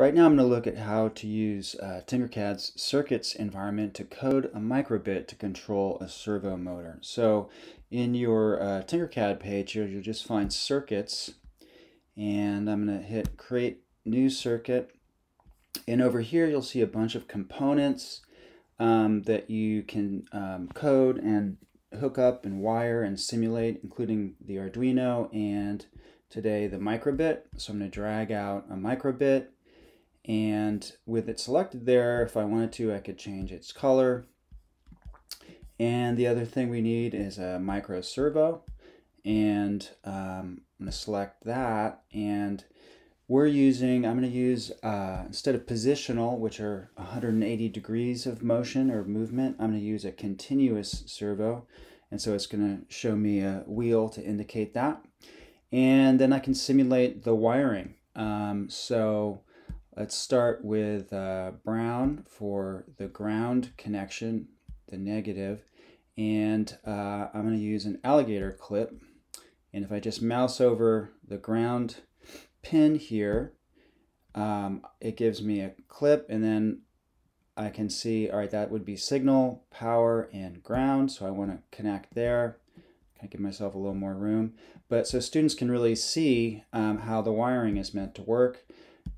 Right now I'm going to look at how to use uh, Tinkercad's circuits environment to code a microbit to control a servo motor. So in your uh, Tinkercad page here, you'll just find circuits and I'm going to hit create new circuit and over here you'll see a bunch of components um, that you can um, code and hook up and wire and simulate including the Arduino and today the microbit. So I'm going to drag out a microbit and with it selected there, if I wanted to, I could change its color. And the other thing we need is a micro servo. And um, I'm going to select that. And we're using, I'm going to use, uh, instead of positional, which are 180 degrees of motion or movement, I'm going to use a continuous servo. And so it's going to show me a wheel to indicate that. And then I can simulate the wiring. Um, so Let's start with uh, brown for the ground connection, the negative, and uh, I'm going to use an alligator clip. And if I just mouse over the ground pin here, um, it gives me a clip and then I can see, all right, that would be signal, power, and ground. So I want to connect there. Of give myself a little more room. But so students can really see um, how the wiring is meant to work.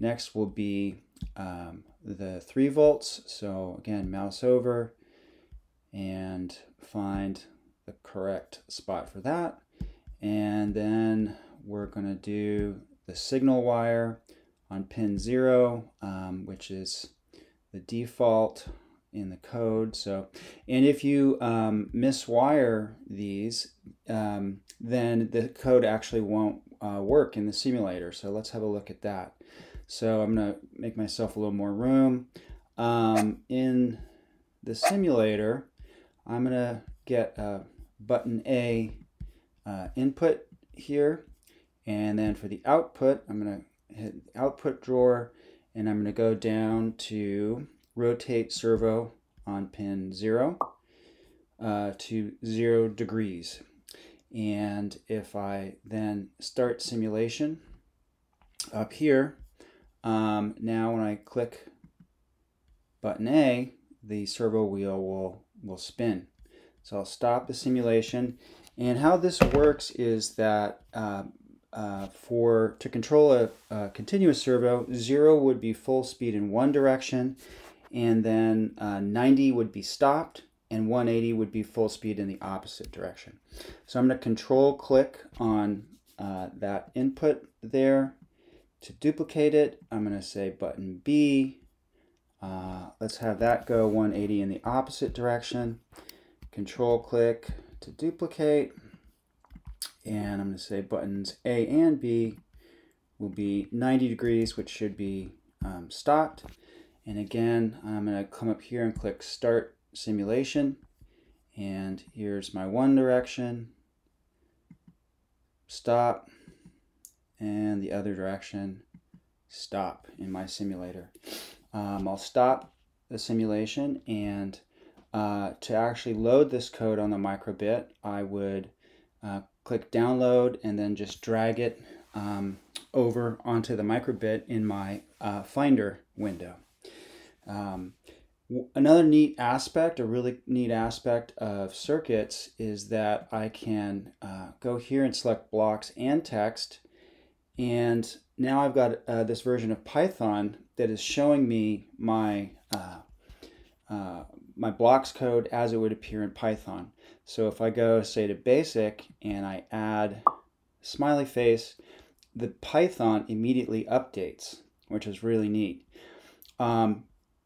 Next will be um, the 3 volts. So again, mouse over and find the correct spot for that. And then we're going to do the signal wire on pin 0, um, which is the default in the code. So, and if you um, miswire these, um, then the code actually won't uh, work in the simulator. So let's have a look at that. So I'm going to make myself a little more room. Um, in the simulator, I'm going to get a button A uh, input here. And then for the output, I'm going to hit output drawer and I'm going to go down to rotate servo on pin 0 uh, to 0 degrees. And if I then start simulation up here, um, now when I click button A, the servo wheel will, will spin. So I'll stop the simulation. And how this works is that uh, uh, for to control a, a, continuous servo, zero would be full speed in one direction, and then uh, 90 would be stopped, and 180 would be full speed in the opposite direction. So I'm going to control click on uh, that input there to duplicate it, I'm going to say button B. Uh, let's have that go 180 in the opposite direction. Control click to duplicate. And I'm going to say buttons A and B will be 90 degrees, which should be um, stopped. And again, I'm going to come up here and click Start Simulation. And here's my one direction. Stop and the other direction stop in my simulator. Um, I'll stop the simulation and uh, to actually load this code on the microbit, I would uh, click download and then just drag it um, over onto the microbit in my uh, Finder window. Um, another neat aspect, a really neat aspect of circuits is that I can uh, go here and select blocks and text and now I've got uh, this version of Python that is showing me my uh, uh, my blocks code as it would appear in Python. So if I go say to basic and I add smiley face, the Python immediately updates, which is really neat. Um,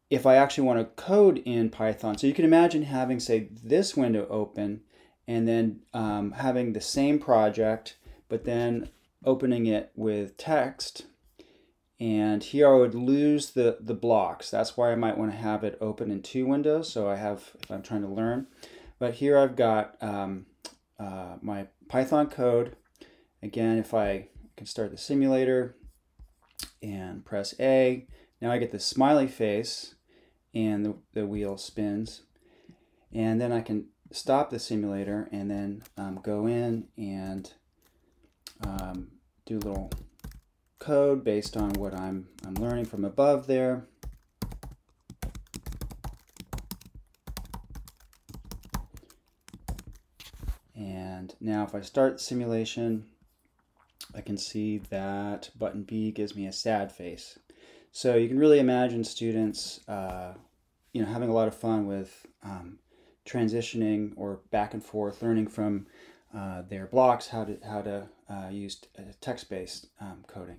if I actually want to code in Python, so you can imagine having say this window open and then um, having the same project, but then opening it with text and here I would lose the, the blocks. That's why I might want to have it open in two windows. So I have, if I'm trying to learn, but here I've got um, uh, my Python code. Again, if I can start the simulator and press A, now I get the smiley face and the, the wheel spins. And then I can stop the simulator and then um, go in and um, do a little code based on what I'm, I'm learning from above there. And now if I start simulation, I can see that button B gives me a sad face. So you can really imagine students, uh, you know, having a lot of fun with um, transitioning or back and forth, learning from uh, their blocks how to how to uh, use text-based um, coding.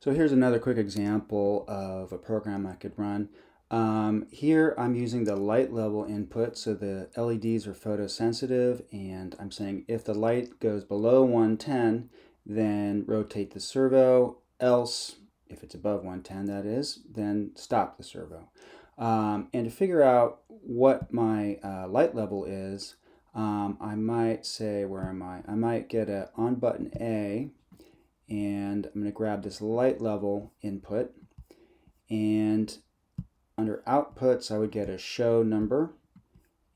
So here's another quick example of a program I could run. Um, here I'm using the light level input, so the LEDs are photosensitive, and I'm saying if the light goes below 110, then rotate the servo, else, if it's above 110 that is, then stop the servo. Um, and to figure out what my uh, light level is, um, I might say, where am I? I might get a on button A, and I'm going to grab this light level input, and under outputs, I would get a show number,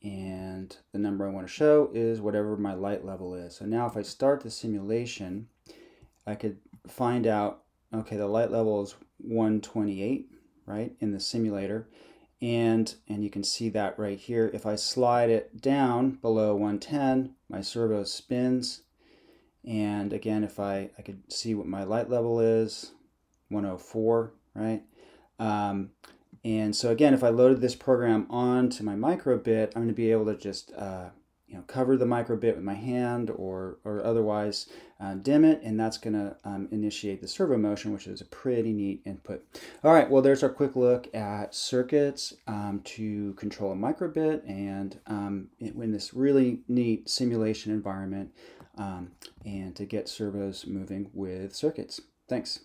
and the number I want to show is whatever my light level is. So now if I start the simulation, I could find out, okay, the light level is 128, right, in the simulator. And, and you can see that right here. If I slide it down below 110, my servo spins. And again, if I, I could see what my light level is, 104, right? Um, and so again, if I loaded this program onto my microbit, I'm going to be able to just uh, you know cover the microbit with my hand or or otherwise uh, dim it, and that's going to um, initiate the servo motion, which is a pretty neat input. All right, well there's our quick look at circuits um, to control a microbit and um, in this really neat simulation environment um, and to get servos moving with circuits. Thanks.